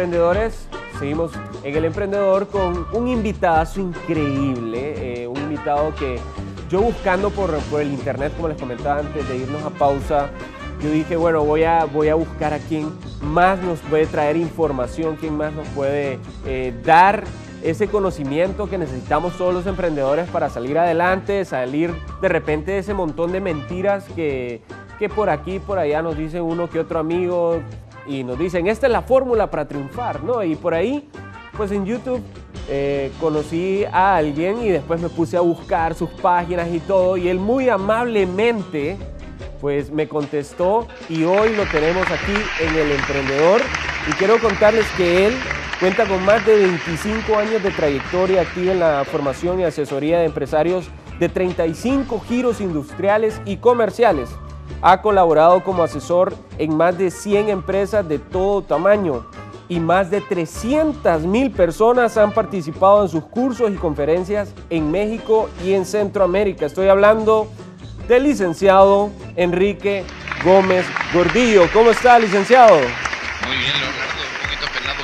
emprendedores, seguimos en El Emprendedor con un invitazo increíble, eh, un invitado que yo buscando por, por, el internet, como les comentaba antes de irnos a pausa, yo dije, bueno, voy a, voy a buscar a quien más nos puede traer información, quien más nos puede eh, dar ese conocimiento que necesitamos todos los emprendedores para salir adelante, salir de repente de ese montón de mentiras que, que por aquí, por allá nos dice uno que otro amigo, y nos dicen, esta es la fórmula para triunfar, ¿no? Y por ahí, pues en YouTube eh, conocí a alguien y después me puse a buscar sus páginas y todo, y él muy amablemente, pues me contestó y hoy lo tenemos aquí en El Emprendedor. Y quiero contarles que él cuenta con más de 25 años de trayectoria activa en la formación y asesoría de empresarios de 35 giros industriales y comerciales ha colaborado como asesor en más de 100 empresas de todo tamaño y más de 300 mil personas han participado en sus cursos y conferencias en México y en Centroamérica. Estoy hablando del licenciado Enrique Gómez Gordillo. ¿Cómo está, licenciado? Muy bien, Leonardo, un poquito apenado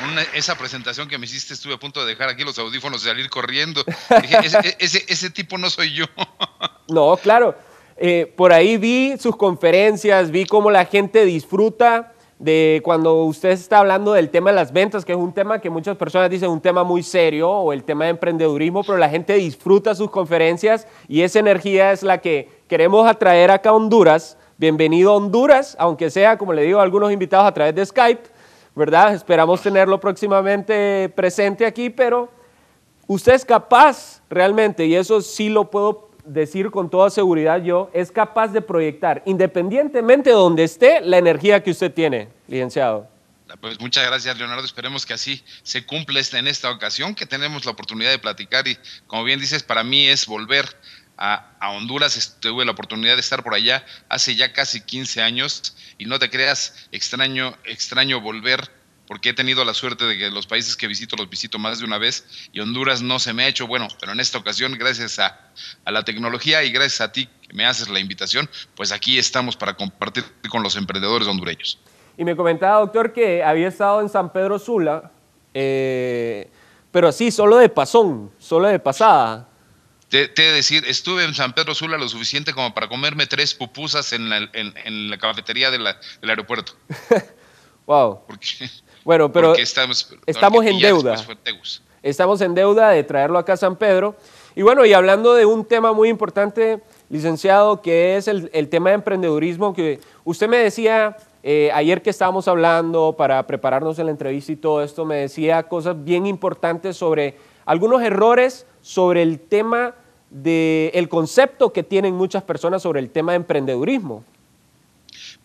con esa presentación que me hiciste. Estuve a punto de dejar aquí los audífonos y salir corriendo. Dije, ese, ese, ese tipo no soy yo. No, claro. Eh, por ahí vi sus conferencias, vi cómo la gente disfruta de cuando usted está hablando del tema de las ventas, que es un tema que muchas personas dicen un tema muy serio, o el tema de emprendedurismo, pero la gente disfruta sus conferencias y esa energía es la que queremos atraer acá a Honduras. Bienvenido a Honduras, aunque sea, como le digo a algunos invitados a través de Skype, ¿verdad? Esperamos tenerlo próximamente presente aquí, pero usted es capaz realmente, y eso sí lo puedo decir con toda seguridad yo, es capaz de proyectar, independientemente de donde esté, la energía que usted tiene, licenciado. Pues muchas gracias, Leonardo. Esperemos que así se cumpla en esta ocasión, que tenemos la oportunidad de platicar y, como bien dices, para mí es volver a, a, Honduras. Tuve la oportunidad de estar por allá hace ya casi 15 años y no te creas extraño, extraño volver porque he tenido la suerte de que los países que visito los visito más de una vez y Honduras no se me ha hecho bueno, pero en esta ocasión, gracias a, la tecnología y gracias a ti que me haces la invitación, pues aquí estamos para compartir con los emprendedores hondureños. Y me comentaba, doctor, que había estado en San Pedro Sula, eh, pero así, solo de pasón, solo de pasada. Te, te, decir, estuve en San Pedro Sula lo suficiente como para comerme tres pupusas en la, en, la cafetería del aeropuerto. wow. Porque bueno, pero estamos, en deuda. Estamos en deuda de traerlo acá a San Pedro. Y bueno, y hablando de un tema muy importante, licenciado, que es el, tema de emprendedurismo, que usted me decía eh, ayer que estábamos hablando para prepararnos en la entrevista y todo esto, me decía cosas bien importantes sobre algunos errores sobre el tema del concepto que tienen muchas personas sobre el tema de emprendedurismo.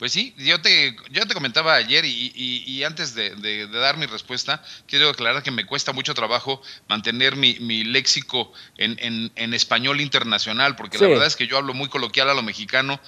Pues sí, yo te, yo te comentaba ayer y, antes de, dar mi respuesta, quiero aclarar que me cuesta mucho trabajo mantener mi, léxico en, español internacional, porque la verdad es que yo hablo muy coloquial a lo mexicano,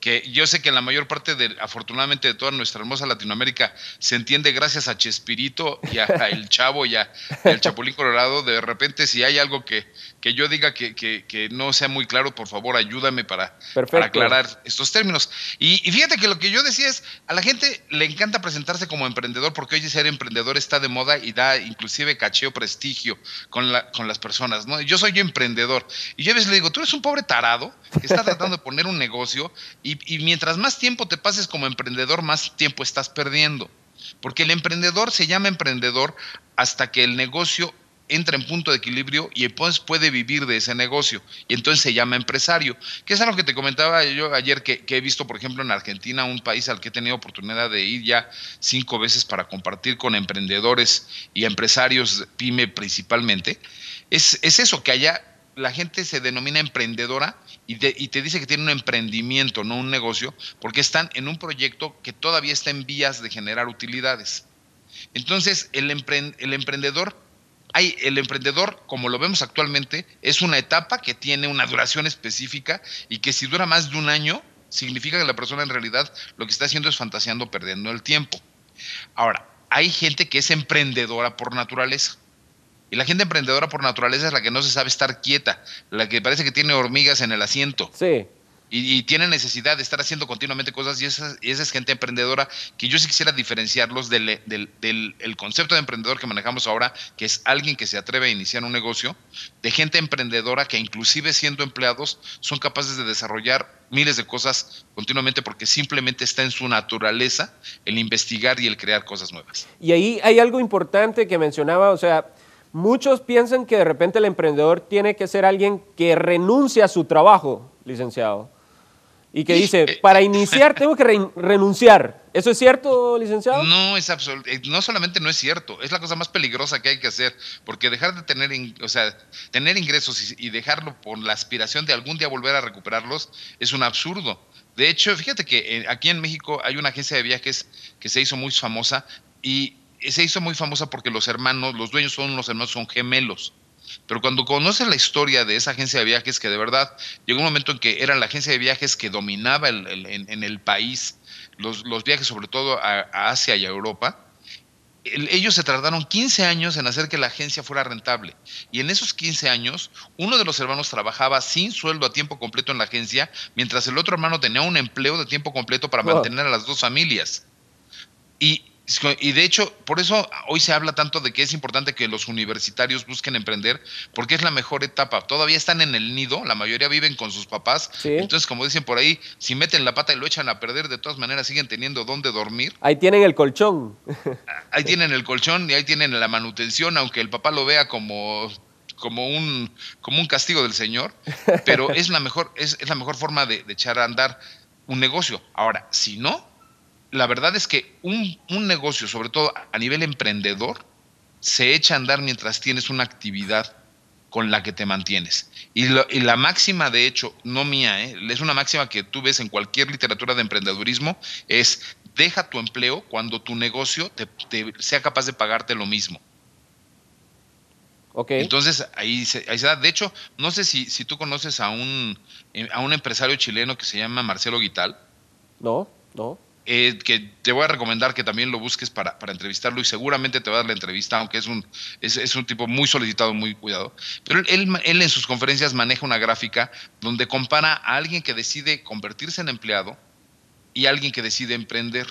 que yo sé que en la mayor parte, de, afortunadamente, de toda nuestra hermosa Latinoamérica se entiende gracias a Chespirito y a, El Chavo y a El Chapulín Colorado. De repente, si hay algo que, que yo diga que, no sea muy claro, por favor, ayúdame para, para aclarar estos términos. Y, y fíjate que lo que yo decía es, a la gente le encanta presentarse como emprendedor porque hoy ser emprendedor está de moda y da inclusive cacheo, prestigio con, la, con las personas, ¿no? Yo soy emprendedor y yo a veces le digo, tú eres un pobre tarado que está tratando de poner un negocio y, y mientras más tiempo te pases como emprendedor, más tiempo estás perdiendo. Porque el emprendedor se llama emprendedor hasta que el negocio entra en punto de equilibrio y entonces puede vivir de ese negocio. Y entonces se llama empresario. Que es algo que te comentaba yo ayer, que, he visto, por ejemplo, en Argentina, un país al que he tenido oportunidad de ir ya cinco veces para compartir con emprendedores y empresarios pyme principalmente. Es, eso, que allá la gente se denomina emprendedora y te, y te, dice que tiene un emprendimiento, no un negocio, porque están en un proyecto que todavía está en vías de generar utilidades. Entonces, el, el emprendedor hay el emprendedor, como lo vemos actualmente, es una etapa que tiene una duración específica y que si dura más de un año, significa que la persona en realidad lo que está haciendo es fantaseando perdiendo el tiempo. Ahora, hay gente que es emprendedora por naturaleza. Y la gente emprendedora por naturaleza es la que no se sabe estar quieta, la que parece que tiene hormigas en el asiento. Sí. Y, tiene necesidad de estar haciendo continuamente cosas y esa, es gente emprendedora que yo sí quisiera diferenciarlos del, del, concepto de emprendedor que manejamos ahora, que es alguien que se atreve a iniciar un negocio, de gente emprendedora que inclusive siendo empleados son capaces de desarrollar miles de cosas continuamente porque simplemente está en su naturaleza el investigar y el crear cosas nuevas. Y ahí hay algo importante que mencionaba, o sea, muchos piensan que de repente el emprendedor tiene que ser alguien que renuncia a su trabajo, licenciado y que dice, eh, para iniciar tengo que renunciar. ¿Eso es cierto, licenciado? No, es. Eh, no solamente no es cierto, es la cosa más peligrosa que hay que hacer, porque dejar de tener, o sea, tener ingresos y, dejarlo por la aspiración de algún día volver a recuperarlos es un absurdo. De hecho, fíjate que eh, aquí en México hay una agencia de viajes que se hizo muy famosa y se hizo muy famosa porque los hermanos, los dueños son los hermanos, son gemelos. Pero cuando conoces la historia de esa agencia de viajes, que de verdad llegó un momento en que era la agencia de viajes que dominaba en, el país los, viajes, sobre todo a, Asia y a Europa, ellos se tardaron 15 años en hacer que la agencia fuera rentable. Y en esos 15 años, uno de los hermanos trabajaba sin sueldo a tiempo completo en la agencia, mientras el otro hermano tenía un empleo de tiempo completo para mantener a las dos familias. Y y de hecho, por eso hoy se habla tanto de que es importante que los universitarios busquen emprender, porque es la mejor etapa. Todavía están en el nido, la mayoría viven con sus papás. Entonces, como dicen por ahí, si meten la pata y lo echan a perder, de todas maneras siguen teniendo dónde dormir. Ahí tienen el colchón. ahí tienen el colchón y ahí tienen la manutención, aunque el papá lo vea como como un, como un castigo del Señor, pero es la mejor, es, la mejor forma de echar a andar un negocio. Ahora, si no, la verdad es que un, negocio, sobre todo a nivel emprendedor, se echa a andar mientras tienes una actividad con la que te mantienes. Y, la máxima, de hecho, no mía, ¿eh? es una máxima que tú ves en cualquier literatura de emprendedurismo, es deja tu empleo cuando tu negocio te, sea capaz de pagarte lo mismo. Okay. Entonces ahí se, ahí se, da. De hecho, no sé si, si tú conoces a un, eh, a un empresario chileno que se llama Marcelo Guital. No, no. Eh, que te voy a recomendar que también lo busques para, entrevistarlo y seguramente te va a dar la entrevista, aunque es un, es, un tipo muy solicitado, muy cuidado. Pero él, él en sus conferencias maneja una gráfica donde compara a alguien que decide convertirse en empleado y a alguien que decide emprender.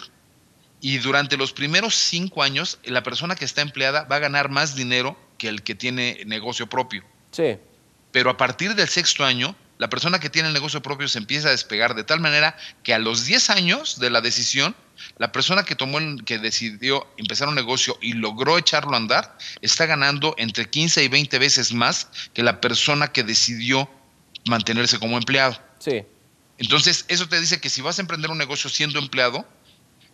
Y durante los primeros cinco años, la persona que está empleada va a ganar más dinero que el que tiene negocio propio. Sí. Pero a partir del sexto año, la persona que tiene el negocio propio se empieza a despegar de tal manera que a los 10 años de la decisión, la persona que tomó el, que decidió empezar un negocio y logró echarlo a andar, está ganando entre 15 y 20 veces más que la persona que decidió mantenerse como empleado. Sí. Entonces, eso te dice que si vas a emprender un negocio siendo empleado,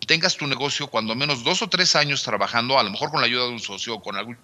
tengas tu negocio cuando menos dos o tres años trabajando, a lo mejor con la ayuda de un socio o con algún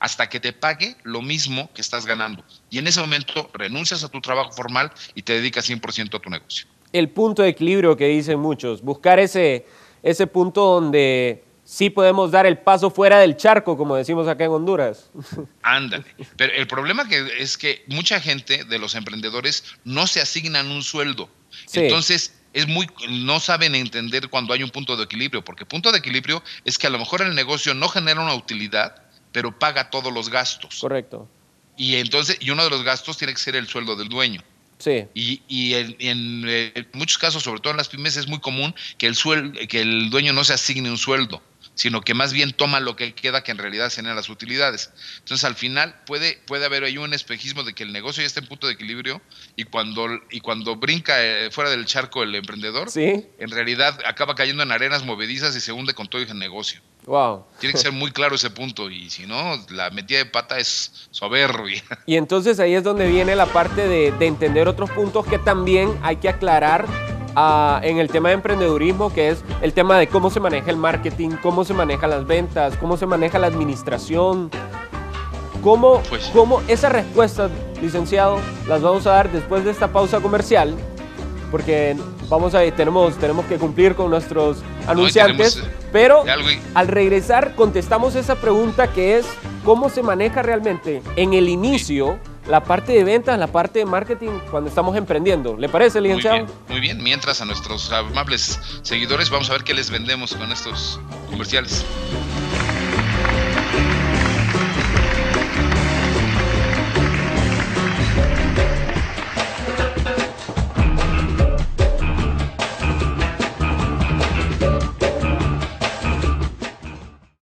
hasta que te pague lo mismo que estás ganando. Y en ese momento renuncias a tu trabajo formal y te dedicas 100% a tu negocio. El punto de equilibrio que dicen muchos, buscar ese, ese punto donde sí podemos dar el paso fuera del charco, como decimos acá en Honduras. Ándale. Pero el problema que es que mucha gente de los emprendedores no se asignan un sueldo. Entonces, es muy no saben entender cuando hay un punto de equilibrio, porque punto de equilibrio es que a lo mejor el negocio no genera una utilidad, pero paga todos los gastos. Correcto. Y entonces, y uno de los gastos tiene que ser el sueldo del dueño. Sí. Y, y en, eh, muchos casos, sobre todo en las pymes, es muy común que el, suel, que el dueño no se asigne un sueldo, sino que más bien toma lo que queda que en realidad genera las utilidades. Entonces, al final puede, puede haber ahí un espejismo de que el negocio ya está en punto de equilibrio y cuando, y cuando brinca eh, fuera del charco el emprendedor, ¿Sí? en realidad acaba cayendo en arenas movedizas y se hunde con todo el negocio. Wow. Tiene que ser muy claro ese punto y si no, la metida de pata es soberbia. Y entonces ahí es donde viene la parte de, entender otros puntos que también hay que aclarar ah, en el tema de emprendedurismo, que es el tema de cómo se maneja el marketing, cómo se manejan las ventas, cómo se maneja la administración. Cómo, pues cómo esas respuestas, licenciado, las vamos a dar después de esta pausa comercial, porque vamos a tenemos, tenemos que cumplir con nuestros anunciantes. Pero al regresar contestamos esa pregunta que es cómo se maneja realmente en el inicio la parte de ventas, la parte de marketing cuando estamos emprendiendo. ¿Le parece, licenciado? Muy bien, muy bien. Mientras a nuestros amables seguidores vamos a ver qué les vendemos con estos comerciales.